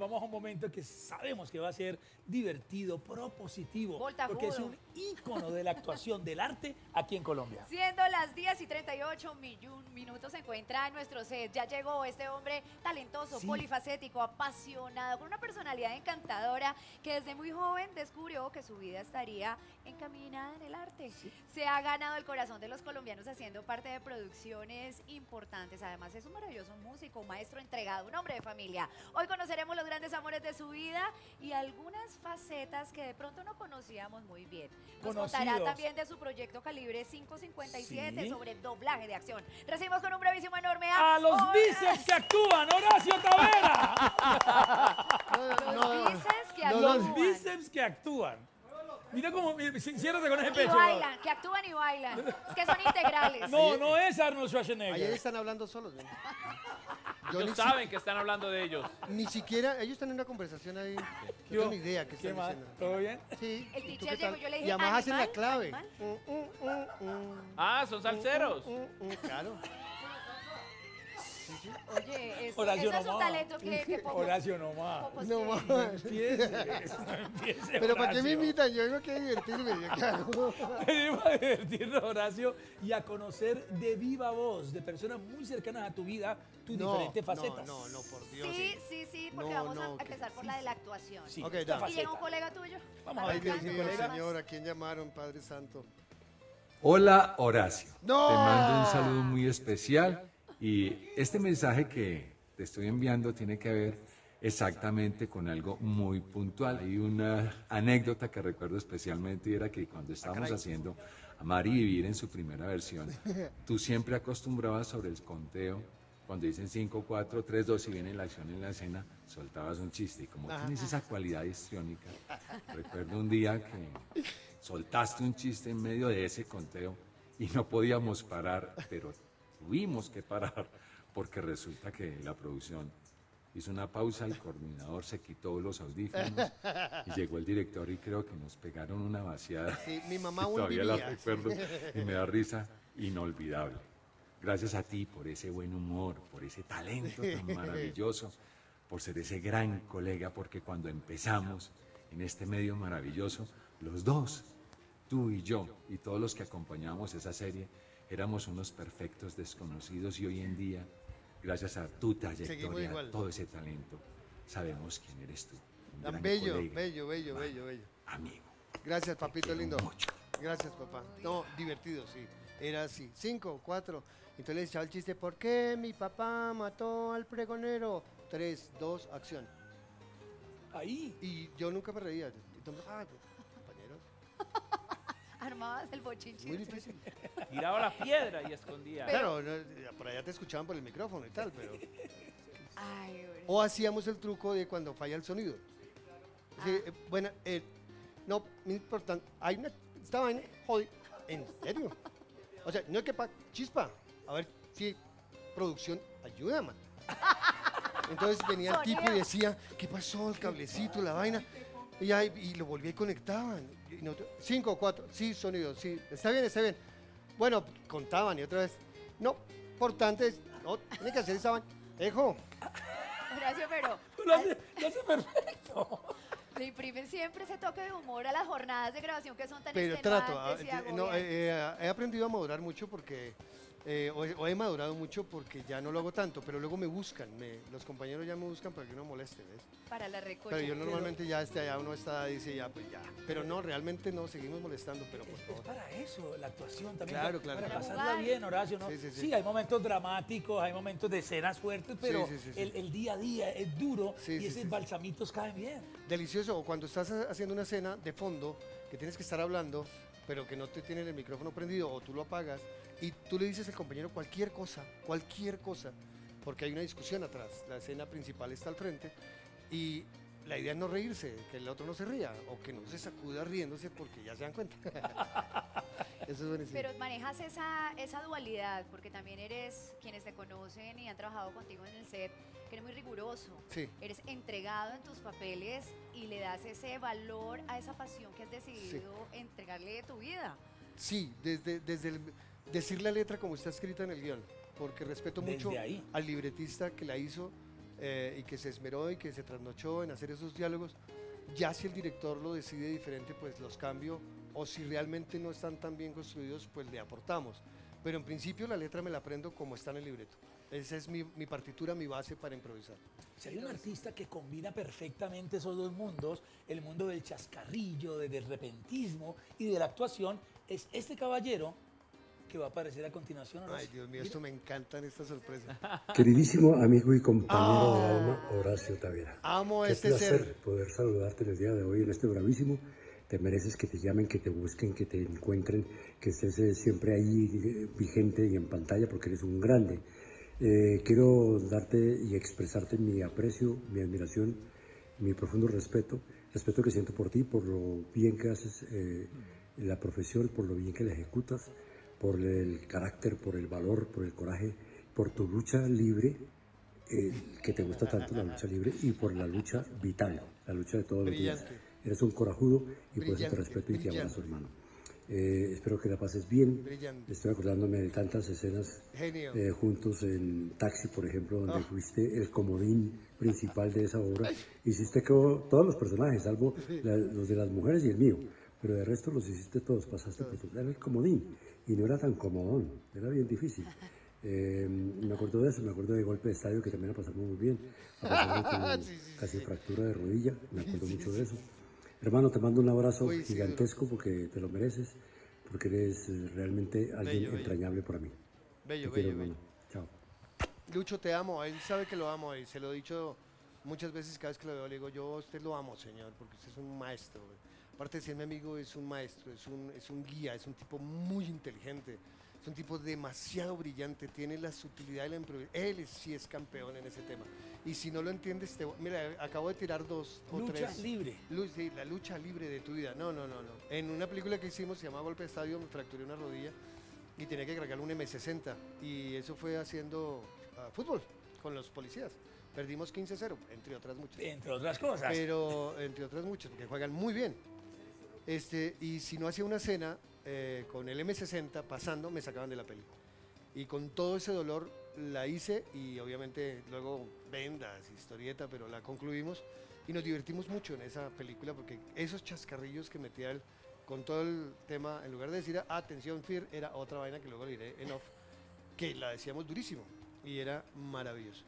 vamos a un momento que sabemos que va a ser divertido, propositivo, porque es un ícono de la actuación del arte aquí en Colombia. Siendo las 10 y 38 millu- minutos se encuentra en nuestro set. Ya llegó este hombre talentoso, Sí. polifacético, apasionado, con una personalidad encantadora que desde muy joven descubrió que su vida estaría encaminada en el arte. Se ha ganado el corazón de los colombianos haciendo parte de producciones importantes. Además es un maravilloso músico, maestro entregado, un hombre de familia. Hoy conoceremos los grandes amores de su vida y algunas facetas que de pronto no conocíamos muy bien. Nos contará Conocidos. también de su proyecto Calibre 557 Sí. sobre doblaje de acción. Recibimos con un brevísimo enorme a, A los Horacio- bíceps que actúan, Horacio Tavera. Los bíceps que Los actúan. bíceps que actúan. Mira cómo, ciérrate con ese Y pecho. bailan, que actúan y bailan. Es que son integrales. No, no es Arnold Ayer Schwarzenegger. están hablando solos. ¿no? Yo Ellos saben que están hablando de ellos. ni siquiera, ellos están en una conversación ahí. No ¿Qué tengo ni idea qué ¿Qué están más? diciendo. ¿Todo bien? Sí. El ¿y tú teacher qué tal? llegó, yo le dije, Y además hacen la clave. Mm, mm, mm, mm, Ah, son salseros. mm, mm, Claro. Oye, eso, Horacio es un talento que, que poco- Horacio nomás. No más. Empiece, no empiece, Pero ¿para qué me invitan? Yo vengo aquí a divertirme. Venimos a divertirnos, Horacio, y a conocer de viva voz, de personas muy cercanas a tu vida, tus No, diferentes no, facetas. no, no, por Dios. Sí, sí, sí, porque No, vamos no, a que- empezar por la de la actuación. Sí, Ok, esta da. Y llega un colega tuyo. Vamos a Ay, ver señor, ¿a quién llamaron, Padre Santo? Hola Horacio, ¡No! te mando un saludo muy especial y este mensaje que te estoy enviando tiene que ver exactamente con algo muy puntual. Hay una anécdota que recuerdo especialmente y era que cuando estábamos haciendo Amar y Vivir en su primera versión, tú siempre acostumbrabas sobre el conteo, cuando dicen 5, 4, 3, 2 y viene la acción en la escena, soltabas un chiste. Y como tienes esa cualidad histriónica, recuerdo un día que soltaste un chiste en medio de ese conteo y no podíamos parar, pero tuvimos que parar porque resulta que la producción hizo una pausa, el coordinador se quitó los audífonos y llegó el director y creo que nos pegaron una vaciada. Sí, mi mamá aún todavía la recuerdo y me da risa inolvidable. Gracias a ti por ese buen humor, por ese talento tan maravilloso, por ser ese gran colega, porque cuando empezamos en este medio maravilloso, los dos, tú y yo, y todos los que acompañamos esa serie, éramos unos perfectos desconocidos y hoy en día, gracias a tu trayectoria, igual. todo ese talento, sabemos quién eres tú. un Tan gran bello, colega, bello, bello, bello, bello. Amigo. Gracias, papito lindo. mucho. Gracias, papá. No, divertido, sí. Era así. Cinco, cuatro. Entonces le echaba el chiste, ¿por qué mi papá mató al pregonero? Tres, dos, acción. Ahí. Y yo nunca me reía. Mundo, "Ah, Armabas el bochinche. muy difícil. Tiraba la piedra y escondía. Claro, no, por allá te escuchaban por el micrófono y tal, pero... Ay, güey. O hacíamos el truco de cuando falla el sonido. Sí, eh, bueno, eh, no, no importa. Hay una. Esta vaina, joder, en serio. O sea, no es que pa, chispa. A ver si producción ayuda, man. Entonces venía el tipo y decía, ¿qué pasó? El cablecito, la vaina. Y, ya, y lo volví y conectaban. Y nosotros, cinco, cuatro, sí, sonido, sí. Está bien, está bien. Bueno, contaban y otra vez. No, importante, no, tiene que hacer esa vaina. Dejo. Horacio, pero Lo hace, lo hace perfecto. le imprimen siempre ese toque de humor a las jornadas de grabación que son tan Pero trato, ah, extenuantes y eh, no, eh, eh, he aprendido a madurar mucho porque, eh, o, he- o he madurado mucho porque ya no lo hago tanto, pero luego me buscan, me- los compañeros ya me buscan para que no moleste, ¿ves? para la recocha. Pero yo normalmente ya este allá uno está, dice ya, pues ya, pero no, realmente no, seguimos molestando, pero por Es favor. para eso, la actuación también. Claro, para, claro, Para claro. pasarla bien, Horacio, ¿no? Sí, sí, sí. hay momentos dramáticos, hay momentos de escenas fuertes, pero sí, sí, sí. El, el día a día es duro Sí, y sí, esos sí, sí. balsamitos caen bien. Delicioso, o cuando estás ha- haciendo una escena de fondo, que tienes que estar hablando, pero que no te tienen el micrófono prendido o tú lo apagas, y tú le dices al compañero cualquier cosa, cualquier cosa, porque hay una discusión atrás, la escena principal está al frente, y la idea es no reírse, que el otro no se ría, o que no se sacuda riéndose porque ya se dan cuenta. Eso es buenísimo. Pero manejas esa, esa dualidad, porque también eres, quienes te conocen y han trabajado contigo en el set, que eres muy riguroso. Sí. Eres entregado en tus papeles y le das ese valor a esa pasión que has decidido entregarle de tu vida. Sí, desde, desde el- decir la letra como está escrita en el guion, porque respeto Desde mucho ahí. al libretista que la hizo, eh, y que se esmeró y que se trasnochó en hacer esos diálogos. Ya si el director lo decide diferente, pues los cambio, o si realmente no están tan bien construidos, pues le aportamos. Pero en principio la letra me la aprendo como está en el libreto. Esa es mi, mi partitura, mi base para improvisar. Si hay un artista que combina perfectamente esos dos mundos, el mundo del chascarrillo, de- del repentismo y de la actuación, es este caballero que va a aparecer a continuación. Ay. Dios mío, Mira, esto me encantan estas sorpresas. Queridísimo amigo y compañero de alma, Horacio Tavera. Amo Qué este placer ser. poder saludarte en el día de hoy en este bravísimo. Te mereces que te llamen, que te busquen, que te encuentren, que estés eh, siempre ahí eh, vigente y en pantalla porque eres un grande. Eh, quiero darte y expresarte mi aprecio, mi admiración, mi profundo respeto, respeto que siento por ti, por lo bien que haces eh, la profesión, por lo bien que la ejecutas, por el carácter, por el valor, por el coraje, por tu lucha libre, eh, que te gusta tanto la lucha libre, y por la lucha vital, la lucha de todos los días. Eres un corajudo y por eso te respeto y te abrazo, hermano. Eh, espero que la pases bien. Brillante. Estoy acordándome de tantas escenas eh, juntos en Taxi, por ejemplo, donde Ah. fuiste el comodín principal de esa obra. Hiciste creo, todos los personajes, salvo la- los de las mujeres y el mío. Pero de resto los hiciste todos, pasaste por todo. Era el comodín y no era tan comodón, era bien difícil. Eh, me acuerdo de eso, me acuerdo de golpe de estadio que también la pasamos muy bien. Sí, sí, casi sí. fractura de rodilla, me acuerdo mucho de eso. Hermano, te mando un abrazo gigantesco porque te lo mereces, porque eres eh, realmente alguien Bello, bello. entrañable para mí. Bello, te quiero, bello, bello. hermano. Chao. Lucho, te amo. Él sabe que lo amo y se lo he dicho muchas veces. Cada vez que lo veo, le digo, yo a usted lo amo, señor, porque usted es un maestro. Aparte de ser mi amigo, es un maestro, es un, es un guía, es un tipo muy inteligente, es un tipo demasiado brillante, tiene la sutilidad y la improvisación. Él sí es campeón en ese tema. Y si no lo entiendes, te, voy- mira, acabo de tirar dos o Lucha tres. libre. Lu- sí, la lucha libre de tu vida. No, no, no, no. En una película que hicimos, se llama Golpe de Estadio, me fracturé una rodilla y tenía que cargar un M60. Y eso fue haciendo ah, fútbol con los policías. Perdimos 15-0, entre otras muchas. Entre otras cosas. Pero, entre otras muchas, porque juegan muy bien. Este, y si no hacía una escena eh, con el M60 pasando, me sacaban de la peli. Y con todo ese dolor la hice y obviamente luego vendas, historieta, pero la concluimos y nos divertimos mucho en esa película porque esos chascarrillos que metía él con todo el tema, en lugar de decir atención Fear, era otra vaina que luego le diré en off, que la decíamos durísimo y era maravilloso.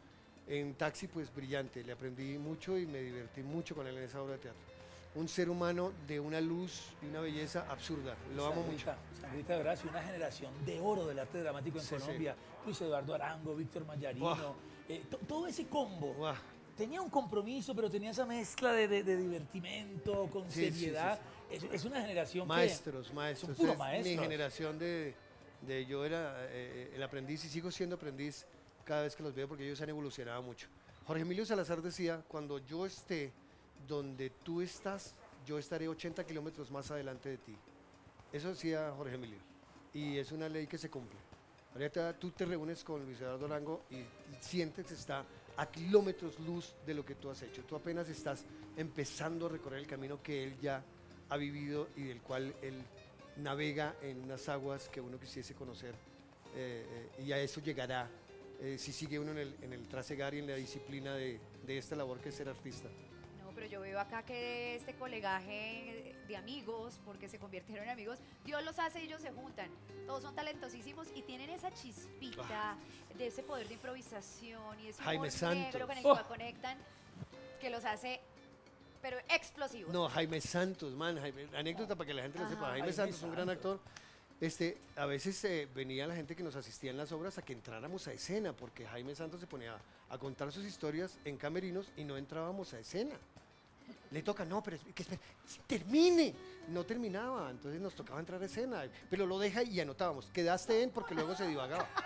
En Taxi, pues brillante, le aprendí mucho y me divertí mucho con él en esa obra de teatro. Un ser humano de una luz y una belleza absurda, lo amo mucho. Sangrita Horacio, una generación de oro del arte dramático en Sí, sí. Colombia. Luis Eduardo Arango, Víctor Mayarino, eh, to- todo ese combo. Tenía un compromiso, pero tenía esa mezcla de, de- de divertimento, con Sí, seriedad. Es, es una generación Maestros, maestros. puro es Mi maestros. generación de, de yo era eh, el aprendiz y sigo siendo aprendiz cada vez que los veo porque ellos han evolucionado mucho. Jorge Emilio Salazar decía, cuando yo esté donde tú estás, yo estaré 80 kilómetros más adelante de ti. Eso decía Jorge Emilio. Y es una ley que se cumple. Ahorita tú te reúnes con Luis Eduardo Arango y sientes que está a kilómetros luz de lo que tú has hecho. Tú apenas estás empezando a recorrer el camino que él ya ha vivido y del cual él navega en unas aguas que uno quisiese conocer. eh, eh, y a eso llegará eh, si sigue uno en el, en el trasegar y en la disciplina de, de esta labor que es ser artista. Pero yo veo acá que este colegaje de amigos, porque se convirtieron en amigos, Dios los hace y ellos se juntan. Todos son talentosísimos y tienen esa chispita de ese poder de improvisación y ese Jaime humor Santos. negro con el Oh. que conectan, que los hace, pero explosivos. No, Jaime Santos, man, Jaime- anécdota para que la gente lo Ajá. sepa. Jaime, Jaime Santos, un gran actor. Este, a veces eh, venía la gente que nos asistía en las obras a que entráramos a escena, porque Jaime Santos se ponía a, a contar sus historias en camerinos y no entrábamos a escena. Le toca, no, pero que espere, termine. No terminaba, entonces nos tocaba entrar a escena, pero lo deja y anotábamos. Quedaste en porque luego se divagaba.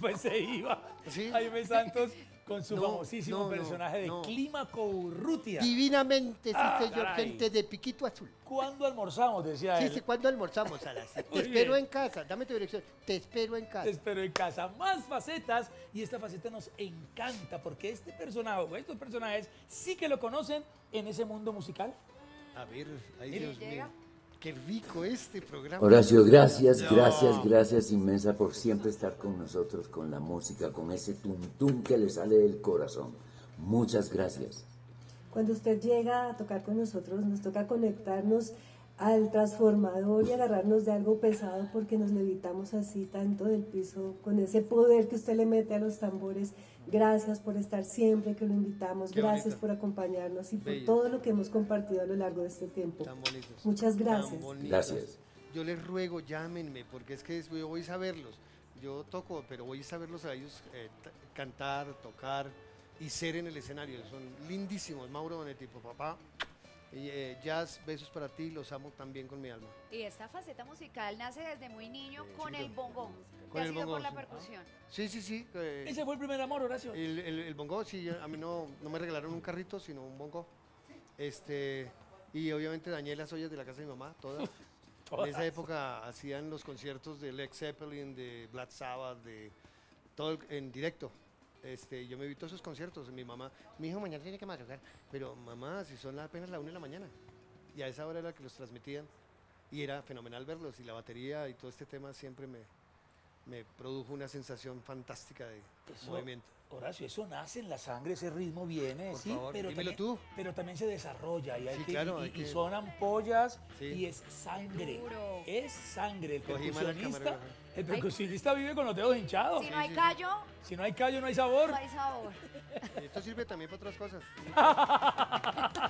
Pues se iba. Sí. Jaime Santos con su No, famosísimo no, no, personaje de no. Clímaco Urrutia. Divinamente, sí, Ah, señor, caray. gente de Piquito Azul. ¿Cuándo almorzamos? Decía Sí, él. sí, ¿cuándo almorzamos a las? Te Muy espero bien. en casa, dame tu dirección. Te espero en casa. Te espero en casa. Más facetas y esta faceta nos encanta porque este personaje o estos personajes sí que lo conocen en ese mundo musical. A ver, ay Mire, Dios mío. Qué rico este programa. Horacio, gracias, gracias, gracias inmensa por siempre estar con nosotros, con la música, con ese tuntum que le sale del corazón. Muchas gracias. Cuando usted llega a tocar con nosotros, nos toca conectarnos al transformador y agarrarnos de algo pesado porque nos levitamos así tanto del piso con ese poder que usted le mete a los tambores. Gracias por estar siempre que lo invitamos, Qué gracias bonito. por acompañarnos y por Bello. todo lo que hemos compartido a lo largo de este tiempo. Tan bonitos. Muchas Tan gracias. bonitos. Gracias. Yo les ruego, llámenme, porque es que yo voy a saberlos. Yo toco, pero voy a saberlos a ellos eh, cantar, tocar y ser en el escenario. Son lindísimos. Mauro Bonetti, papá. Y, eh, jazz, besos para ti, los amo también con mi alma. Y esta faceta musical nace desde muy niño con sí, el bongo. con el sido bongo, por la percusión. Sí, sí, sí. eh, Ese fue el primer amor, Horacio. El, el, el bongo, sí, a mí no, no me regalaron un carrito, sino un bongo. Este, y obviamente dañé las ollas de la casa de mi mamá, todas. En esa época hacían los conciertos de Led Zeppelin, de Black Sabbath, de todo el- en directo. Este, yo me vi todos esos conciertos. Mi mamá, mi hijo mañana tiene que madrugar. Pero mamá, si son apenas la una de la mañana. Y a esa hora era que los transmitían. Y era fenomenal verlos. Y la batería y todo este tema siempre me, me produjo una sensación fantástica de Eso- movimiento. Horacio, eso nace en la sangre, ese ritmo viene, Por sí, favor, pero, también, tú. pero también se desarrolla y, hay Sí, que- claro, y, hay y que- son ampollas Sí. y es sangre. Duro. Es sangre. El Cogí percusionista, cámara, el percusionista vive con los dedos hinchados. Si no hay callo, Si no hay callo, no hay sabor. no hay sabor. Esto sirve también para otras cosas.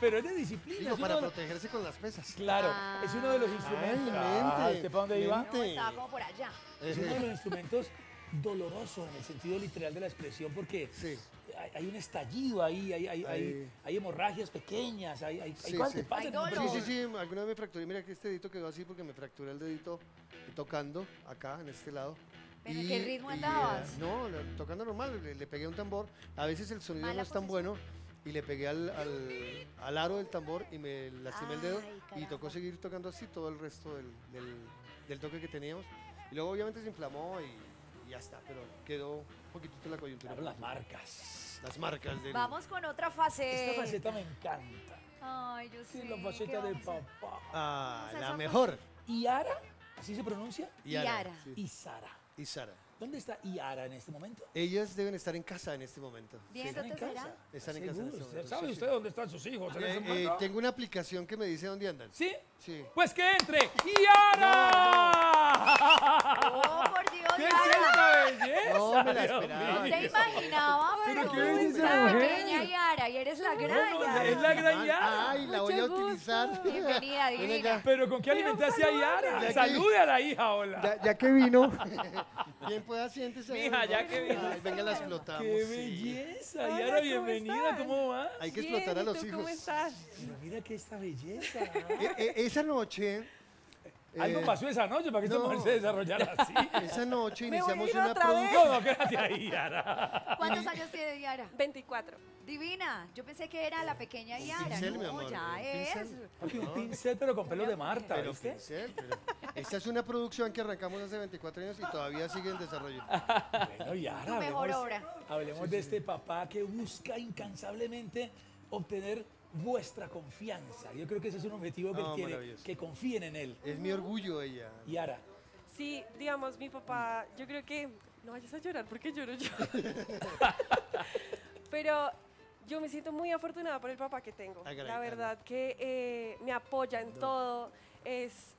Pero es de disciplina. Digo, es para los- protegerse con las pesas. Claro, Ah. es uno de los instrumentos. Ay, mente, Ah, ¿usted para dónde iba? No, estaba como por allá. Es uno de los instrumentos dolorosos en el sentido literal de la expresión porque Sí. hay, hay un estallido ahí, hay, hay, hay, Hay- hay hemorragias pequeñas, hay, hay, hay Sí, cosas sí. que pasan Hay en un dolor. Sí, sí, sí, alguna vez me fracturé. Mira que este dedito quedó así porque me fracturé el dedito tocando acá, en este lado. ¿Pero qué ritmo y, andabas? eh, no, tocando normal, le, le pegué un tambor. A veces el sonido Mala no es tan posición. bueno y le pegué al, al, al aro del tambor y me lastimé el dedo. Y tocó seguir tocando así todo el resto del, del, del toque que teníamos. Y luego obviamente se inflamó y, y ya está, pero quedó un poquitito la coyuntura. Claro, las marcas. Las marcas del... Vamos con otra faceta. Esta faceta me encanta. Ay, yo Sí, sé. la ¿qué faceta hacer? papá. Ah, la mejor. ¿Iara? ¿Así se pronuncia? Yara. sí. Y Sara. Y Sara. ¿Dónde está Iara en este momento? Ellas deben estar en casa en este momento. Bien, ¿Están en ¿dónde casa? será? Están en casa en este momento, ¿Sabe sí, usted sí. dónde están sus hijos Eh, este eh, tengo una aplicación que me dice dónde andan. ¿Sí? Sí. Pues que entre ¡Iara! Oh, por Dios, ¿Qué es esta belleza? No, me la esperaba. Te imaginaba, Pero qué belleza pequeña Yara y eres la gran Yara. es la gran Ay, Yara. Ay, la voy a utilizar. Bienvenida, divina. Pero ¿con qué alimentaste a Yara? Salude a la hija, hola. Ya, ya que vino. Bien, pues siéntese. Mija, ya que vino. Ay, venga, la explotamos. ¡Qué belleza! Hola, Yara, ¿cómo bienvenida, estás? ¿cómo va? Hay que explotar a ¿y los hijos. ¿Cómo estás? Mira que esta belleza. Eh, eh, esa noche. Algo eh, pasó esa noche para que esta no. mujer se desarrollara así. Esa noche iniciamos una producción. ¿Cómo? Quédate ahí, Yara. ¿Cuántos años tiene Yara? 24. Divina. Yo pensé que era la pequeña Yara. pincel, mi no, amor, ya un es. pincel. Un pincel, pero con pelo de Marta, Pero ¿viste? pincel, pero- Esta es una producción que arrancamos hace 24 años y todavía sigue en desarrollo. Bueno, Yara, Tu mejor hablemos, obra. hablemos de este papá que busca incansablemente obtener vuestra confianza. Yo creo que ese es un objetivo que él No, quiere, que confíen en él. Es mi orgullo ella. Yara, Sí, digamos, mi papá, yo creo que. No vayas a llorar porque lloro yo. Pero yo me siento muy afortunada por el papá que tengo. La verdad que eh, me apoya en todo. Es,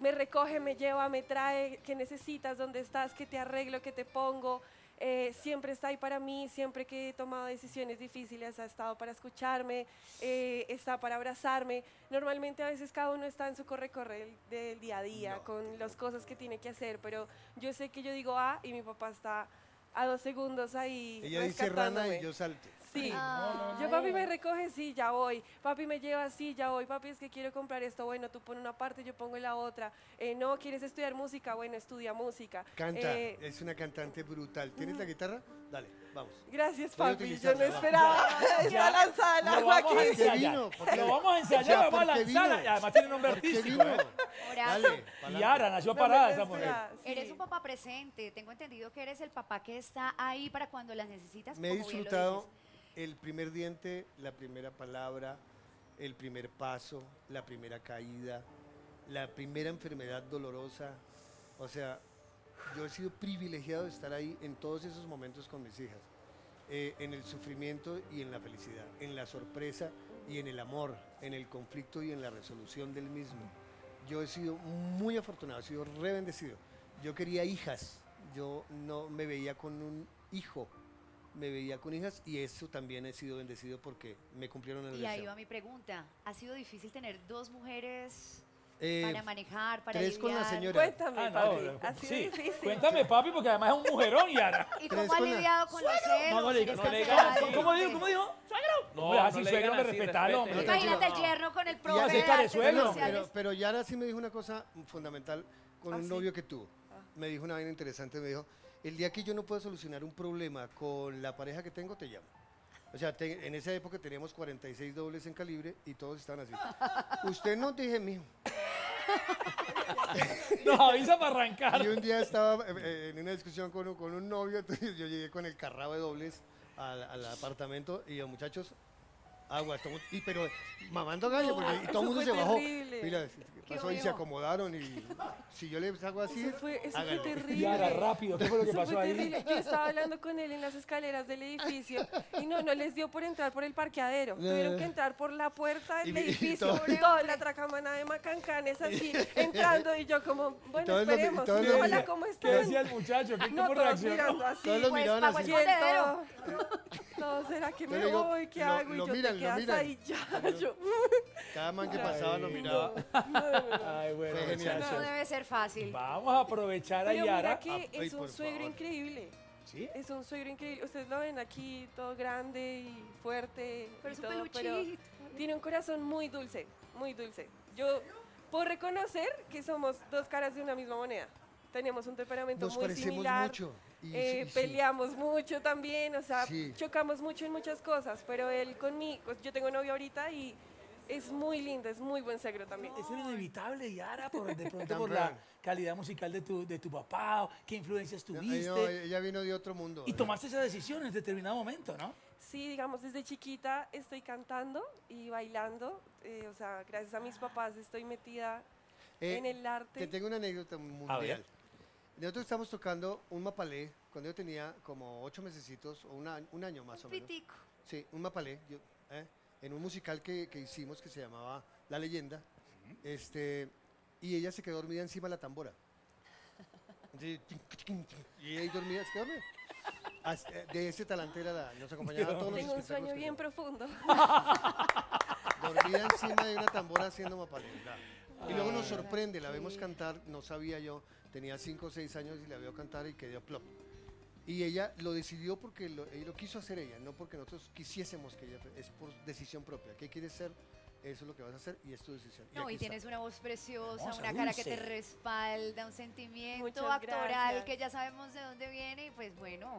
me recoge, me lleva, me trae. ¿Qué necesitas? ¿Dónde estás? ¿Qué te arreglo? ¿Qué te pongo? Eh, siempre está ahí para mí, siempre que he tomado decisiones difíciles ha estado para escucharme, eh, está para abrazarme. Normalmente a veces cada uno está en su corre-corre del, día a día con las cosas que tiene que hacer, pero yo sé que yo digo A y mi papá está a dos segundos ahí. Ella dice rana y yo salto. Sí. Ay. Yo, papi, me recoge, sí, ya voy. Papi, me lleva, sí, ya voy. Papi, es que quiero comprar esto. Bueno, tú pones una parte, yo pongo la otra. Eh, no, ¿quieres estudiar música? Bueno, estudia música. Canta, Eh, es una cantante brutal. ¿Tienes la guitarra? Dale, vamos. gracias, papi. Yo no esperaba. Ya, Está lanzada el lo agua vamos a aquí. vino? Lo vamos a ensayar, Ya, vamos a ¿por qué lanzarla. Y además tiene nombre ¿Por qué artístico. ¿eh? Dale, pa'lante. Yara, nació No parada me esa mujer. sí. Eres un papá presente. Tengo entendido que eres el papá que está ahí para cuando las necesitas. Me he como bien lo disfrutado dices. El primer diente, la primera palabra, el primer paso, la primera caída, la primera enfermedad dolorosa. O sea, yo he sido privilegiado de estar ahí en todos esos momentos con mis hijas. eh, en el sufrimiento y en la felicidad, en la sorpresa y en el amor, en el conflicto y en la resolución del mismo. Yo he sido muy afortunado, he sido re bendecido. Yo quería hijas, yo no me veía con un hijo, me veía con hijas y eso también he sido bendecido porque me cumplieron el Y ahí deseo. va mi pregunta. ¿Ha sido difícil tener dos mujeres Eh, para manejar, para tres con la señora. Cuéntame, Ah, no, papi. no, Ha sido sí. difícil. Cuéntame, papi, porque además es un mujerón, Yara. ¿Y cómo ha lidiado con los celos? No, no le digas, no le digas. ¿Cómo dijo? ¿Cómo dijo? ¡Suegro! No, No, no así, le suegro, me respetalo, hombre. Imagínate el No. yerno con el Y profe así carezuelo. Pero, pero, Yara sí me dijo una cosa fundamental con ¿Ah, un novio que tuvo. Me dijo una vaina interesante, me dijo, el día que yo no pueda solucionar un problema con la pareja que tengo, te llamo. O sea, te- en esa época teníamos 46 dobles en calibre y todos estaban así. Usted no dije, mijo. Nos avisa para arrancar. Y un día estaba eh, en una discusión con, un- con un novio, entonces yo llegué con el carrado de dobles al, al apartamento y yo, muchachos, agua, estamos, y pero mamando gallo, porque y todo el mundo se bajó. terrible. Mira, ¿qué pasó? Y se acomodaron y si yo les hago así, Eso fue, eso fue háganlo. terrible. Yara, rápido, ¿qué fue lo que Eso pasó fue ahí? terrible. Yo estaba hablando con él en las escaleras del edificio y no, no les dio por entrar por el parqueadero. Tuvieron que entrar por la puerta Y del y edificio. todo- Toda la tracamana de macancanes así, entrando y yo como, bueno, todos esperemos. todos Hola, ¿cómo ¿Qué están? decía el muchacho? ¿Qué, No, ¿Cómo todos reaccionó? mirando así. Todos lo Pues, miraban así. Y él todo, todo, ¿será que me digo, voy? ¿Qué lo- hago? Y lo yo miran, te lo quedas miran. ahí ya. Yo, Cada man que pasaba lo Ay, miraba. Ay, bueno, Fue genial. No debe ser fácil. Vamos a aprovechar a pero Yara. mira que Ay, es un suegro favor. increíble. ¿Sí? Es un suegro increíble. Ustedes lo ven aquí todo grande y fuerte. Pero y es un todo, peluchito. tiene un corazón muy dulce, muy dulce. Yo puedo reconocer que somos dos caras de una misma moneda. Tenemos un temperamento Nos muy parecemos similar. mucho. Eh, sí, sí. peleamos mucho también, o sea, Sí. chocamos mucho en muchas cosas, pero él conmigo, pues, yo tengo novio ahorita y es muy lindo, es muy buen suegro también. Es inevitable, Yara, por, de pronto por la calidad musical de tu, de tu papá, qué influencias tuviste. no, ella vino de otro mundo. y tomaste esa decisión en determinado momento, ¿no? Sí, digamos, desde chiquita estoy cantando y bailando, eh, o sea, gracias a mis papás estoy metida Eh, en el arte. Te tengo una anécdota mundial. Nosotros estamos tocando un mapalé cuando yo tenía como ocho mesecitos o una- un año más o menos. Pitico. Sí, un mapalé, yo, ¿eh? en un musical que, que hicimos que se llamaba La Leyenda. este, y ella se quedó dormida encima de la tambora. Entonces, y ella ahí dormida, se quedó dormida. Eh, De ese talante era la, nos acompañaba a todos los Tengo un sueño bien profundo. dormida encima de una tambora haciendo mapalé. Y luego nos sorprende, la vemos cantar, no sabía yo, tenía 5 o 6 años y la veo cantar y quedó plop. Y ella lo decidió porque lo, ella lo quiso hacer ella, no porque nosotros quisiésemos que ella, es por decisión propia. ¿Qué quieres ser? Eso es lo que vas a hacer y es tu decisión. No, y tienes una voz preciosa, Hermosa, una cara que te respalda, un sentimiento Muchas actoral gracias. que ya sabemos de dónde viene y pues bueno,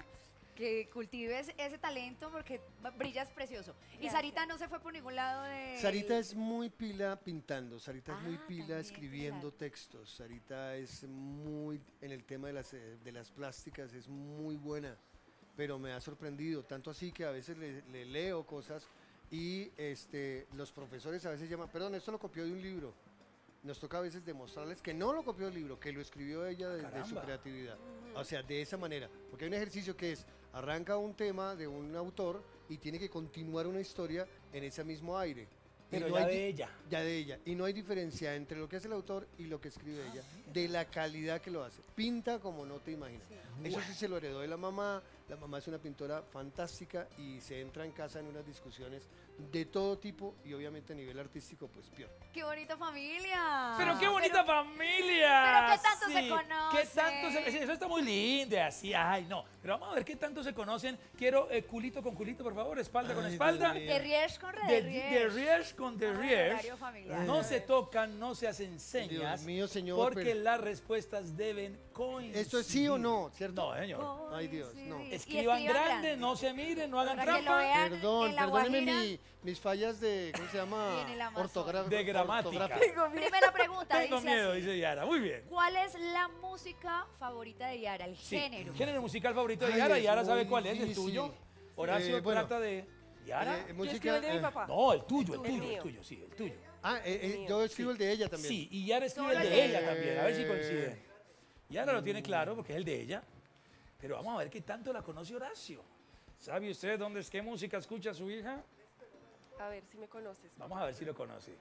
que cultives ese talento porque brillas precioso. Y. Sarita no se fue por ningún lado de... Sarita es muy pila pintando, Sarita es muy Ah, pila también, escribiendo claro. textos, Sarita es muy, en el tema de las, eh, de las plásticas, es muy buena, pero me ha sorprendido, tanto así que a veces le, le leo cosas y este, los profesores a veces llaman, perdón, esto lo copió de un libro. Nos toca a veces demostrarles que no lo copió del libro, que lo escribió ella desde su creatividad. O sea, de esa manera. Porque hay un ejercicio que es, arranca un tema de un autor y tiene que continuar una historia en ese mismo aire. Pero no ya hay de ella. ya de ella. Y no hay diferencia entre lo que hace el autor y lo que escribe ella, de la calidad que lo hace. Pinta como no te imaginas. Eso sí se lo heredó de la mamá. La mamá es una pintora fantástica y se entra en casa en unas discusiones de todo tipo y obviamente a nivel artístico, pues peor. ¡Qué bonita familia! Pero qué bonita familia. pero qué tanto se ¿Qué conocen. tanto se sí, Eso está muy lindo, así, ay, no. Pero vamos a ver qué tanto se conocen. Quiero eh, culito con culito, por favor, espalda con espalda. De Riech con De, de Riech con de familiar. No se tocan, no se hacen señas. Dios mío, señor, Porque pero- las respuestas deben coincidir. ¿Esto es sí o no? ¿Cierto? No, señor. Ay, Dios, no. Y Escriban grande, grande. no se miren, no hagan trampa. Perdón, mi- mis fallas de, ¿cómo se llama? El. Ortogra- De gramática. ortográfica. Primera pregunta, Tengo dice miedo, así. dice Yara. Muy bien. ¿Cuál es la música favorita de Yara? El Sí. género. Género musical favorito de Ay, Yara. Yara sabe cuál es, el tuyo. Horacio Eh, bueno. trata de. ¿Yara? Eh, música, el de mi eh, papá. no, el tuyo, el El tuyo, el tuyo, sí, el tuyo. Ah, eh, eh, yo escribo el de ella también. Sí, y Yara escribe el de ella ella. también, a ver si coincide. Yara lo tiene claro porque es el de ella. Pero vamos a ver qué tanto la conoce Horacio. ¿Sabe usted dónde es qué música escucha su hija? A ver si me conoces. Vamos a ver si lo conoce.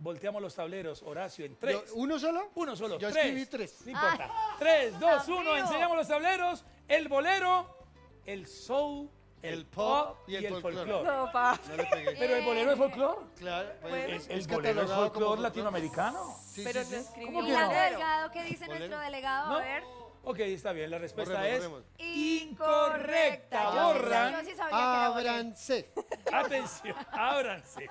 Volteamos los tableros, Horacio, en tres. Yo- ¿Uno solo? Uno solo. Yo tres. escribí tres. No importa. Ah, tres, dos, uno. Enseñamos los tableros. El bolero, el soul, el, El pop y y el, el folclore. folclore. No, pa. No le pegué. Pero el bolero es folclore. Claro, pues, El es bolero es folclore folclore. latinoamericano. Sí, Pero sí, no sí. escribí. ¿Cómo que Milagro no? Delgado, ¿qué dice Bolero. nuestro delegado? ¿No? A ver. Ok, está bien. La respuesta Borremos, es borremos. incorrecta. Borran. Yo sí sabía. Ábranse. Atención, ábranse.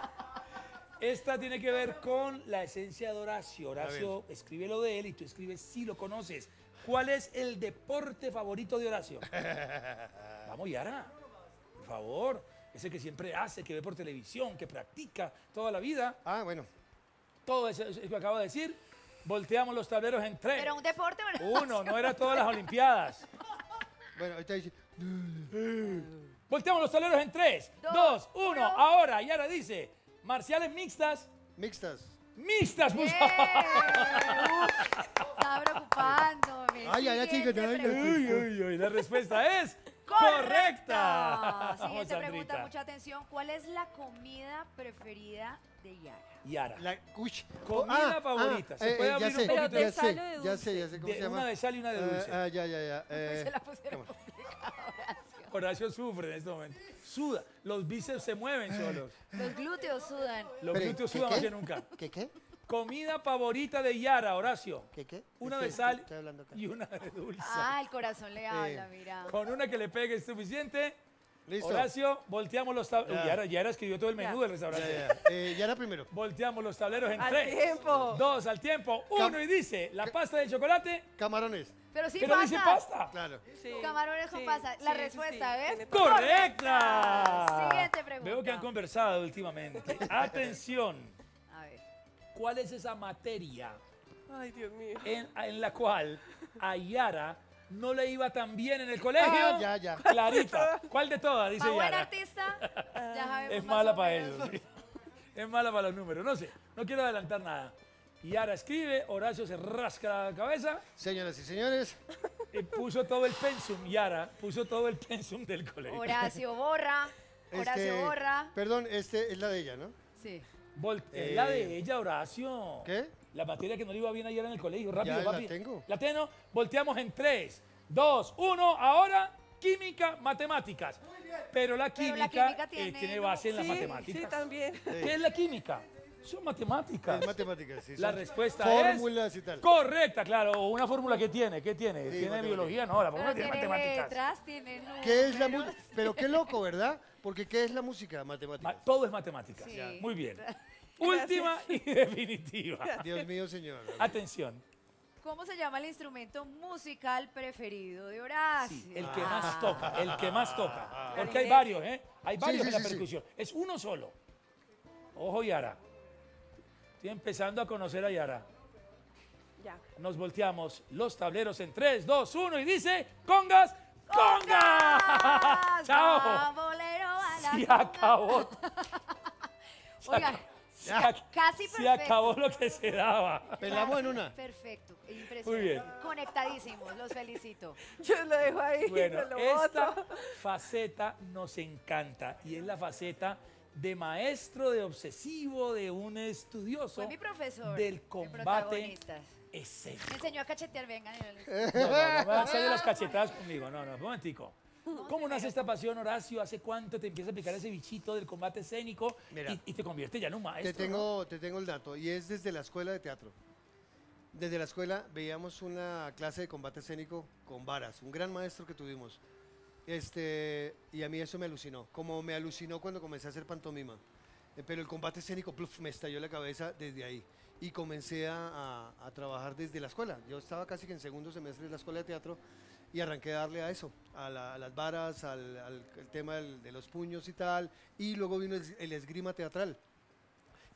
Esta tiene que ver con la esencia de Horacio. Horacio escribe lo de él y tú escribes si lo conoces. ¿Cuál es el deporte favorito de Horacio? Vamos, Yara. Por favor. Ese que siempre hace, que ve por televisión, que practica toda la vida. Ah, bueno. Todo eso, eso que acabo de decir. Volteamos los tableros en tres. Pero un deporte, ¿verdad? Uno, no era todas las Olimpiadas. Bueno, ahorita dice. Volteamos los tableros en tres, Dos, dos, uno. uno. Ahora, Yara dice, marciales mixtas. Mixtas. Mixtas. Bien. Uf, Estaba preocupándome. Ay, ay, ay, chica, ay, ay, pregunta. Uy, uy, uy, la respuesta es Correcta. Siguiente pregunta, mucha atención. ¿Cuál es la comida preferida de Yara? Yara. La uy. Comida favorita. ¿Se puede ya abrir un sé, poquito? ya ¿De sal o de ya dulce? sé, ya sé cómo De- se llama. una de sal y una de Ah, dulce. ah, ya, ya, ya. eh, Se la pusieron Horacio. Horacio sufre en este momento. Suda. Los bíceps se mueven solos. Los glúteos sudan. Los glúteos ¿qué, sudan qué? más que nunca. ¿Qué qué? Comida favorita de Yara, Horacio. ¿Qué qué? Una de sal estoy hablando acá. y una de dulce. Ah, el corazón le habla, mira. Con una que le pegue es suficiente. Listo. Horacio, volteamos los tableros. Ya. Yara, Yara escribió todo el menú del restaurante. ya, ya. Eh, ya era primero. Volteamos los tableros en Al tres. tiempo. Dos al tiempo. Uno y dice, la pasta de chocolate. Camarones. Pero sí Pero pasa. dice pasta. Claro. Sí, Camarones con sí, pasa. La sí, respuesta sí, es tiene todo. ¡Correcta! Siguiente pregunta. Veo que han conversado últimamente. Atención. ¿Cuál es esa materia Ay, Dios mío. en, en la cual a Yara no le iba tan bien en el colegio? Ah, ya, ya. Clarita. ¿Cuál de todas? Dice ¿Para buen Yara. artista? Ya sabemos Es mala para eso. sí. Es mala para los números. No sé, no quiero adelantar nada. Yara escribe, Horacio se rasca la cabeza Señoras y señores, y puso todo el pensum. Yara puso todo el pensum del colegio. Horacio borra. Horacio este, borra. perdón, este es la de ella, ¿no? Sí. Vol- Eh, es la de ella, Horacio. ¿Qué? La materia que no le iba bien ayer en el colegio. Rápido, Ya la tengo. La tengo. Volteamos en 3, 2, 1. Ahora, química, matemáticas. Pero la Pero química, la química eh, tiene- base en las Sí, matemáticas. sí, también. ¿Qué es la química? Son matemáticas. Es matemáticas, sí. La respuesta Fórmulas es y tal. correcta, claro. Una fórmula que tiene, ¿qué tiene? Sí, tiene biología, no, la Pero fórmula tiene tiene matemáticas. letras, tiene números. ¿Qué es la? Pero qué loco, ¿verdad? Porque ¿qué es la música? Ma- Matemáticas. todo es matemáticas. Sí. Muy bien. Última y definitiva. Dios mío, señor. Atención. ¿Cómo se llama el instrumento musical preferido de Horacio? Sí, el que más toca, el que más toca. Porque hay varios, ¿eh? Hay varios sí, en la sí, sí. percusión. Es uno solo. Ojo, Yara. Estoy empezando a conocer a Yara. Ya. Nos volteamos los tableros en 3, 2, 1 y dice, congas, congas. ¡Chao! Se acabó. Se Oiga, acabó. Se, casi se perfecto. acabó lo que se daba. Pelamos en una. Perfecto, impresionante. Muy bien. Conectadísimos, los felicito. Yo lo dejo ahí. Bueno, no lo esta faceta nos encanta y es la faceta de maestro, de obsesivo, de un estudioso Fue mi profesor. del de combate protagonistas. escénico. Me enseñó a cachetear, vengan. No, no, no me a hacer las cachetadas conmigo. No, no, un momentico. ¿Cómo nace esta pasión, Horacio? ¿Hace cuánto te empieza a picar ese bichito del combate escénico Mira. y, y te convierte ya en un maestro? Te tengo, te tengo el dato y es desde la escuela de teatro. Desde la escuela veíamos una clase de combate escénico con varas, un gran maestro que tuvimos. Este, y a mí eso me alucinó, como me alucinó cuando comencé a hacer pantomima. Eh, Pero el combate escénico pluf, me estalló la cabeza desde ahí y comencé a, a- a trabajar desde la escuela. Yo estaba casi que en segundo semestre de la escuela de teatro y arranqué a darle a eso, a, la- a las varas, al, al- el tema del- de los puños y tal. Y luego vino el- el esgrima teatral.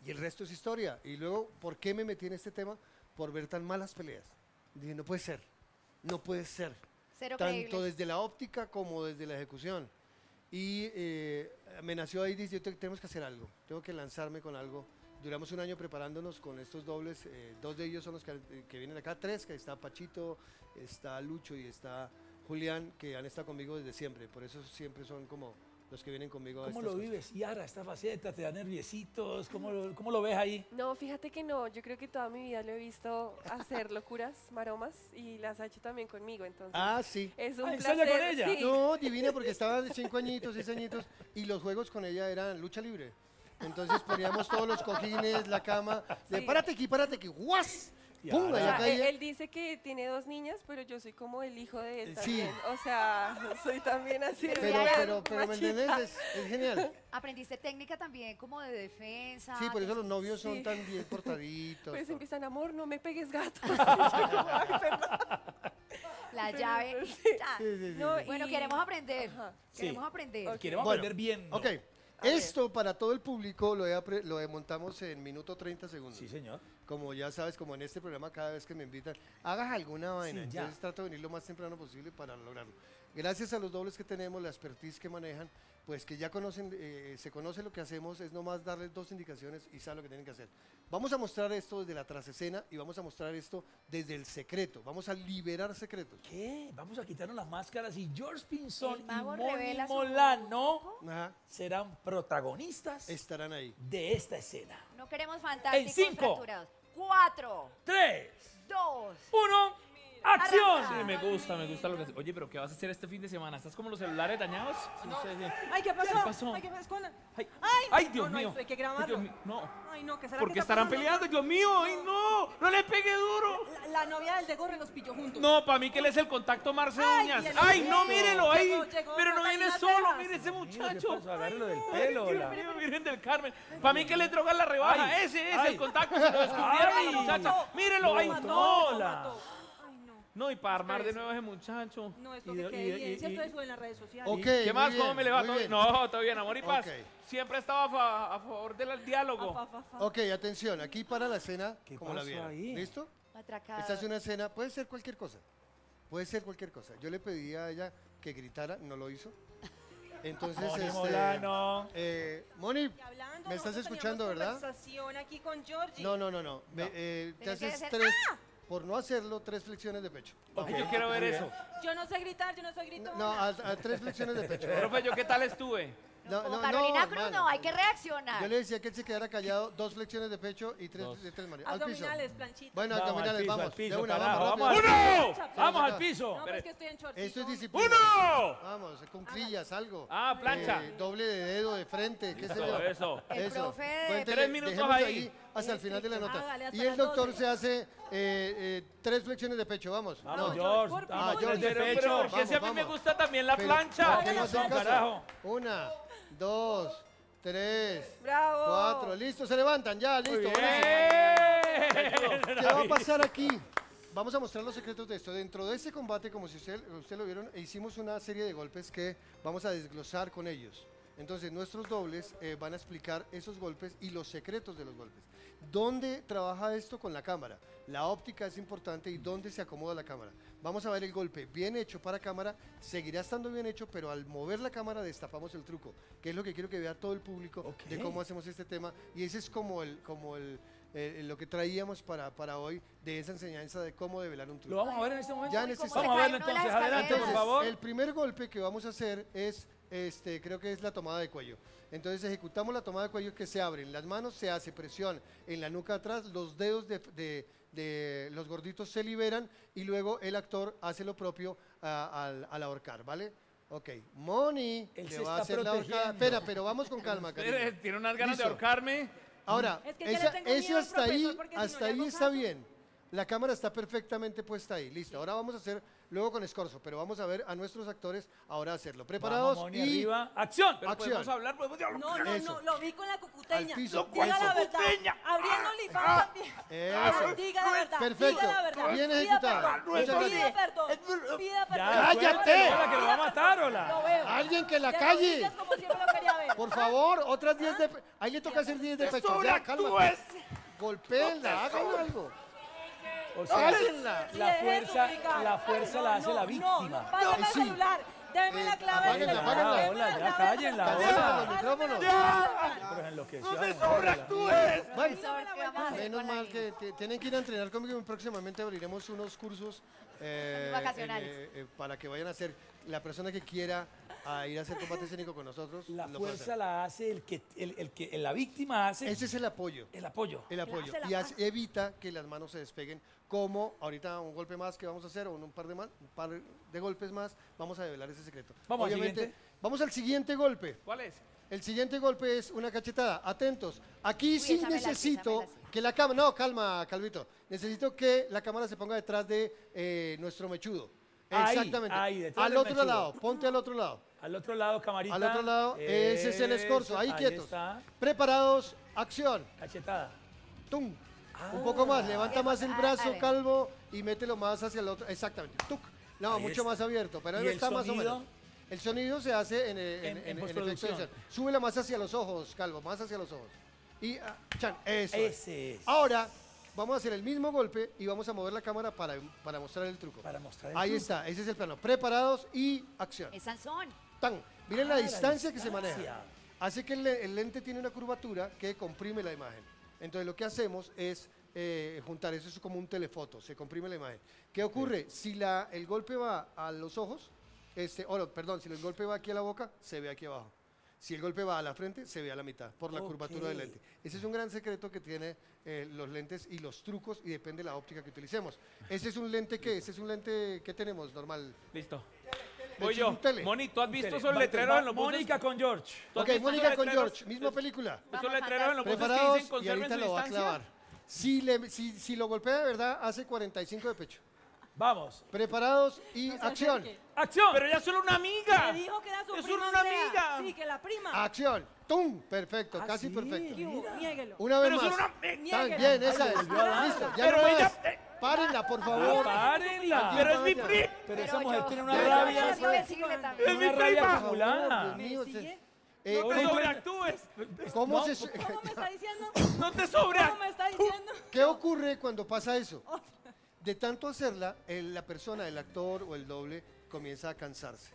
Y el resto es historia. Y luego, ¿por qué me metí en este tema? Por ver tan malas peleas. Dije, no puede ser. No puede ser. Cero Tanto creíbles. desde la óptica como desde la ejecución. Y eh, me nació ahí, dije, "Te- tenemos que hacer algo. Tengo que lanzarme con algo. Duramos un año preparándonos con estos dobles. eh, dos de ellos son los que, que vienen acá, tres, que está Pachito, está Lucho y está Julián, que han estado conmigo desde siempre. Por eso siempre son como los que vienen conmigo a ¿Cómo lo cosas. vives, Yara, esta faceta? ¿Te da nerviositos? ¿Cómo lo, cómo lo ves ahí? No, fíjate que no, yo creo que toda mi vida lo he visto hacer locuras, maromas y las ha hecho también conmigo, entonces Ah, sí. es un Ah, ¿ensaya placer. con ella? sí. No, divina, porque estaba de cinco añitos, seis añitos, y los juegos con ella eran lucha libre. Entonces poníamos todos los cojines, la cama, de Sí. párate aquí, párate aquí, ¡guas! Y ¡Pum! O Allá sea, él, él dice que tiene dos niñas, pero yo soy como el hijo de él Sí. también. O sea, soy también así. de Pero, súper pero, pero, ¿me entiendes? Es, es genial. Aprendiste técnica también como de defensa. Sí, por eso los novios son Sí. tan bien portaditos. Pues empiezan, amor, no me pegues gato. La llave. Sí. Sí, sí, sí, No, sí. Bueno, y- queremos aprender. Ajá. Sí. Queremos aprender. Queremos Bueno, aprender bien. Ok, esto para todo el público lo, he lo montamos en minuto 30 segundos. Sí, señor. Como ya sabes, como en este programa cada vez que me invitan, hagas alguna vaina. Sí, ya. Entonces trato de venir lo más temprano posible para lograrlo. Gracias a los dobles que tenemos, la expertise que manejan, pues que ya conocen, eh, se conoce lo que hacemos, es nomás darles dos indicaciones y saben lo que tienen que hacer. Vamos a mostrar esto desde la trasescena y vamos a mostrar esto desde el secreto. Vamos a liberar secretos. ¿Qué? Vamos a quitarnos las máscaras y George Pinzón El y mago Moni Molano Ajá, serán protagonistas estarán ahí. de esta escena. No queremos fantásticos cinco. fracturados. Cuatro, Tres, dos. uno, ¡acción! Sí, me gusta, me gusta lo que haces. Oye, pero ¿qué vas a hacer este fin de semana? ¿Estás como los celulares dañados? Sí, sí, sí. Ay, ¿qué pasó? ¿Qué pasó? Ay, ¿qué pasó? Ay, Ay, ay, Dios no, no, mío. hay que Ay, grabarlo. Dios mío, No. Ay, no, ¿qué será ¿Por qué estarán pasando? peleando? Dios mío, ay, no. No le pegue duro. La, la novia del de gorro los pilló juntos. No, para mí que él es el contacto Marce Ay, Uñas. y el Ay, no, mírelo, llegó Pero no viene solo, mire ese Mire, ¿qué muchacho. pasó? Agárrelo del Ay, pelo. Dios la- mío, Virgen del Carmen. Para mí que le drogan la rebaja. Ese es el contacto. Se lo descubrieron Ay. a la muchacha. Mírelo, Lo ay, mató, no. lo la- mató. Ay, no. No, y para armar de nuevo ese muchacho. No, esto Y que de- quede evidencia, esto es en las redes sociales. ¿Qué más? bien, ¿Cómo me le va? No, todo bien, amor y paz. Siempre estaba a, fa- a favor del diálogo. Fa, fa, fa. Ok, atención, aquí para la escena, ¿Qué como la pasó vieron. ahí? ¿Listo? Atracado. Esta es una escena, puede ser cualquier cosa. Puede ser cualquier cosa. Yo le pedí a ella que gritara, no lo hizo. Entonces, Moni este, Molano. eh, Moni, hablando, ¿me estás escuchando, verdad? conversación aquí con Georgie. No, no, no, no. Me- eh, te haces tres, por no hacerlo, tres flexiones de pecho. Ay, yo quiero ver eso. Yo no sé gritar, yo no soy gritona. No, a, a tres flexiones de pecho. Profe, ¿yo qué tal estuve? No, Como no, Carolina no, Cruz, no, hay que reaccionar. Yo le decía que él se quedara callado, dos flexiones de pecho y tres, Dos. de tres manos. Al piso. Abdominales, planchita. Bueno, Vamos al abdominales, piso, vamos. al piso, de una, carajo, vamos, vamos al piso. Vamos al piso. No, pero es que estoy en short. Esto es disciplina. ¡Uno! Vamos, con crillas, algo. Ah, plancha. Eh, doble de dedo de frente, qué sé Eso, yo. eso. El Eso. profe de- Tres minutos ahí. Hasta el final de la nota. Hágale, hasta y el las doctor 12. se hace eh, eh, tres flexiones de pecho, vamos. Vamos, No. George. por Ah, favor. George de Pero, pecho. pero, Vamos, si a mí me vamos. gusta también la Pero, plancha. ¿por qué no hacen caso? carajo. Una, dos, tres, ¡Bravo! cuatro. Listo, se levantan, ya, listo. Muy buenísimo. bien. ¿Qué va a pasar aquí? Vamos a mostrar los secretos de esto. Dentro de este combate, como si usted, usted lo vieron, hicimos una serie de golpes que vamos a desglosar con ellos. Entonces, nuestros dobles eh, van a explicar esos golpes y los secretos de los golpes. ¿Dónde trabaja esto con la cámara? La óptica es importante y dónde se acomoda la cámara. Vamos a ver el golpe bien hecho para cámara, seguirá estando bien hecho, pero al mover la cámara destapamos el truco, que es lo que quiero que vea todo el público de Ok. cómo hacemos este tema. Y ese es como el, como el, eh, lo que traíamos para, para hoy de esa enseñanza de cómo develar un Lo truco. vamos a ver en este momento. Ya en este Vamos a verlo de entonces. Adelante, por favor. el primer golpe que vamos a hacer es, este, creo que es la tomada de cuello. Entonces ejecutamos la tomada de cuello que se abren las manos, se hace presión en la nuca atrás, los dedos de, de- de los gorditos se liberan y luego el actor hace lo propio a- al, al ahorcar, ¿vale? Ok, Moni Él se va a hacer la ahorcada. Espera, pero vamos con calma, Tiene unas ganas de ahorcarme. Ahora, Es que esa- ese hasta ahí, hasta ahí está caso- bien. La cámara está perfectamente puesta ahí. Listo. Ahora vamos a hacer luego con escorzo, pero vamos a ver a nuestros actores ahora hacerlo. ¿Preparados? Vamos, Moni, y arriba. ¡Acción! Pero Acción. podemos hablar, podemos dialogar. No, no, Eso. no, lo vi con la cucuteña. Al piso, Diga eso. la verdad. Abriendo OnlyFans también. Eso. Diga la verdad. Perfecto. Diga la verdad. Bien Pida ejecutado. perdón. Muchas Pida gracias. perdón. Pida perdón. Ya, ¡Cállate! hola, que lo va a matar, Lo hola. veo. Alguien que la calle. rodillas como siempre lo quería ver. Por favor, otras 10 de pe- Ahí le toca hacer 10 de pecho. Ya, cálmate. Golpeenla, hagan algo. O sea, Háganla. Sí, la de fuerza, suplicar. la fuerza la hace no, la No, víctima. no, pásame No, el sí. celular. Deme Eh, la clave del apáguenla, celular. apáguenla. Deme Hola, la ya, la calle, en la Cállense con ola. los micrófonos. Pero enloqueció. ¡No te además, sobreactúes! Bueno, Profesor, ¿qué vamos a hacer menos mal que te- tienen que ir a entrenar conmigo. Próximamente abriremos unos cursos eh, Vacacionales. en, eh, eh, para que vayan a hacer. La persona que quiera a ir a hacer combate escénico con nosotros. La lo puede fuerza hacer. la hace el que, el, el que la víctima hace Ese es el apoyo. el apoyo. El apoyo. hace la Y evita que las manos se despeguen. Como ahorita un golpe más que vamos a hacer, o un par de, más, un par de golpes más, vamos a develar ese secreto. Vamos al Obviamente, siguiente. vamos al siguiente golpe. ¿Cuál es? El siguiente golpe es una cachetada. Atentos. Aquí Uy, sí necesito la que la cámara. No, calma, Calvito. Necesito que la cámara se ponga detrás de eh, nuestro mechudo. Ahí, Exactamente. ahí, detrás al del otro mechudo. lado. Ponte al otro lado. Al otro lado, camarita. Al otro lado. Ese es el escorzo. Ahí, quietos. está. Preparados. Acción. Cachetada. ¡Tum! Un poco más. Levanta más el Ah, brazo, dale. calvo, y mételo más hacia el otro. Exactamente. ¡Tuc! No, Ahí mucho está. más abierto. Pero ¿Y ahí el está más o menos. El sonido se hace en, eh, en, En- en en- en efecto de postproducción. edición. Súbela más hacia los ojos, calvo, más hacia los ojos. Y, ah, chan, eso. es. Ese es. Ahora, vamos a hacer el mismo golpe y vamos a mover la cámara para, para mostrar el truco. Para mostrar el Ahí truco. está, ese es el plano. Preparados y acción. Es Sansón. Tan. Miren Ah, la la distancia que se distancia. maneja. Hace que el, el lente tiene una curvatura que comprime la imagen. Entonces lo que hacemos es eh, juntar, eso es como un telefoto, se comprime la imagen. ¿Qué ocurre? Si la, el golpe va a los ojos, este, no, perdón, si el golpe va aquí a la boca, se ve aquí abajo. Si el golpe va a la frente, se ve a la mitad, por la curvatura del lente. Ese es un gran secreto que tiene eh, los lentes y los trucos y depende de la óptica que utilicemos. Ese es un lente que, ese es un lente que tenemos normal. Listo. Voy yo. Moni, ¿tú has visto esos letreros en los buses? Mónica con George. ¿Tú has Ok, visto Mónica esos con letreros- George, misma película. Esos Vamos, letreros en los buses que Preparados dicen y conserven ahorita su lo va a distancia. clavar. Si, le, si, si lo golpea de verdad, hace 45 de pecho. Vamos. Preparados y acción. acerque. ¡Acción! Pero ella es solo una amiga. Me dijo que era su Es prima una Andrea. amiga. Sí, que la prima. Acción. ¡Tum! Perfecto, Ah, casi sí. perfecto. ¿Qué hubo? Niéguelo. Una vez Pero más. solo una... Tan Niéguelo. bien, esa es. Listo, ya Pero no ella- más. Eh, Párenla, por Ah, favor. párenla. Pero es mi prima. Pero esa mujer tiene una rabia. Es mi rabia prima. acumulada. Eh, No te ¿cómo- sobreactúes. ¿Cómo No, se- ¿Cómo me está diciendo? No te ¿Cómo sobreactúes. me está diciendo? ¿Qué ocurre cuando pasa eso? De tanto hacerla, el- la persona, el actor o el doble, comienza a cansarse.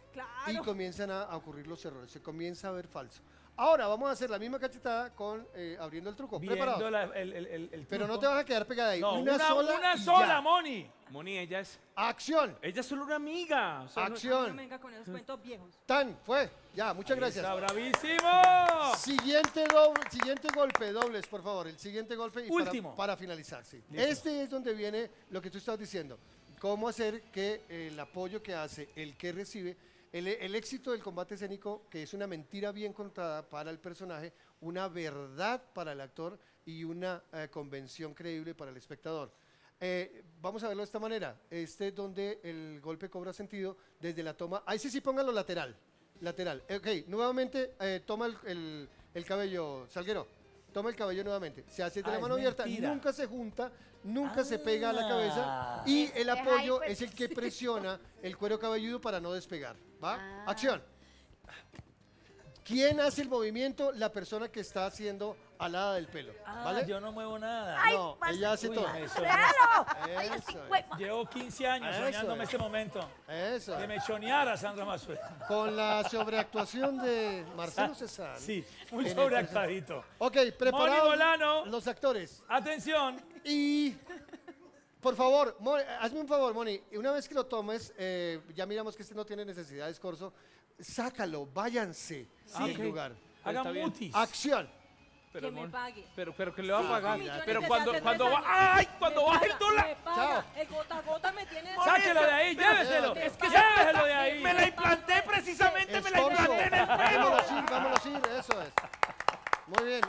Y comienzan a, a ocurrir los errores, se comienza a ver falso. Ahora vamos a hacer la misma cachetada con eh, abriendo el truco. Viendo Preparados. la- el, el, el, el Pero no te vas a quedar pegada ahí. No, una, sola. Una sola. Moni. Moni, ella es... Acción. Ella es solo una amiga. o sea, no- No Acción. venga con esos cuentos viejos. Tan, fue. Ya, muchas Ahí Está gracias. bravísimo. Siguiente, doble, siguiente golpe, dobles, por favor. El siguiente golpe y para- Último. Para, finalizar. sí. Listo. Este es donde viene lo que tú estabas diciendo. Cómo hacer que el apoyo que hace el que recibe, el, el éxito del combate escénico, que es una mentira bien contada para el personaje, una verdad para el actor y una eh, convención creíble para el espectador. Eh, vamos a verlo de esta manera. Este es donde el golpe cobra sentido desde la toma. Ahí sí, sí, póngalo lateral. Lateral. Ok, nuevamente eh, toma el cabello, Salguero. Toma el cabello nuevamente. Se hace de Ah, la es mano abierta, mentira. nunca se junta, nunca se pega a la Ah. cabeza. Y el apoyo pues. es el que presiona el cuero cabelludo para no despegar. ¿Va? Ah. Acción. ¿Quién hace el movimiento? La persona que está haciendo alada del pelo. Ah, ¿Vale? yo no muevo nada. no, ella hace Uy, todo. eso, Ay, Eso así, es. güey. Llevo 15 años Eso soñándome es. este momento. Eso. Que me choneara Sandra Mazueta. Con la sobreactuación de Marcelo César. Sí, muy sobreactuadito. Ok, preparados los actores. Atención. Y, por favor, Moni, hazme un favor, Moni. Una vez que lo tomes, eh, ya miramos que este no tiene necesidad de escorzo. Sácalo, váyanse Sí. del lugar. Hagan mutis. Acción. Pero, que me Mon- pague. pero, pero que le va Sí, a pagar. pero cuando, cuando va... ¡Ay! Cuando Me baje el dólar. Me paga. Chao. El gota a gota me tiene... Sáquelo de ahí, lléveselo. Es que Lléveselo de ahí. Me la implanté precisamente, me la implanté en el pelo. Vámonos ir, vámonos ir, eso es. Muy bien.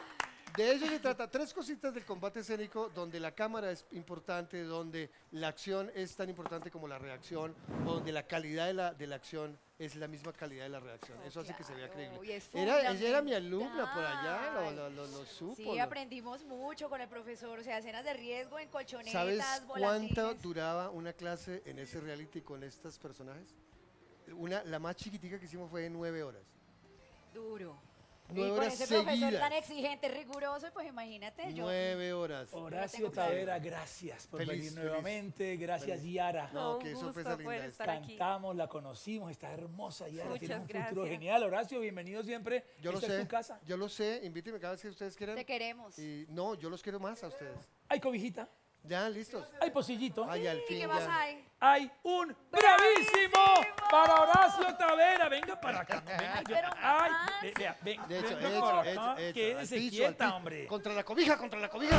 De eso se trata. Tres cositas del combate escénico donde la cámara es importante, donde la acción es tan importante como la reacción, donde la calidad de la, de la acción es la misma calidad de la reacción. Eso hace que se vea creíble. Era, ella era mi alumna por allá, lo, lo, lo- lo supo. Sí, aprendimos mucho con el profesor, o sea, escenas de riesgo en colchonetas, ¿Sabes cuánto duraba una clase en ese reality con estos personajes? Una, la más chiquitica que hicimos fue de nueve horas. Duro. Nueve y con horas ese profesor seguidas. tan exigente, riguroso, pues imagínate. Yo, Nueve horas. Horacio. Tavera, gracias por Feliz, venir feliz, nuevamente. Gracias, feliz. Yara. No, un qué gusto sorpresa linda poder esta. estar aquí. Cantamos, la conocimos, está hermosa Yara, Muchas tiene un futuro gracias. genial. Horacio, bienvenido siempre. Yo lo Esta sé. es tu casa. Yo lo sé. Invíteme cada vez que ustedes quieran. te queremos. Y no, yo los quiero más a ustedes. Hay cobijita, Ya, listos. hay pocillito, Ay, al ¿Y fin qué más ya. hay? hay un bravísimo para Horacio Tavera. Venga para acá. Venga, yo- pero ay, ve- vea, ven, De hecho, venga hecho, para hecho, acá. hecho. Quédese al piso, al quieta, piso. hombre. Contra la cobija, contra la cobija.